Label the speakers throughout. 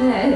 Speaker 1: na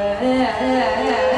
Speaker 1: yeah, yeah, yeah.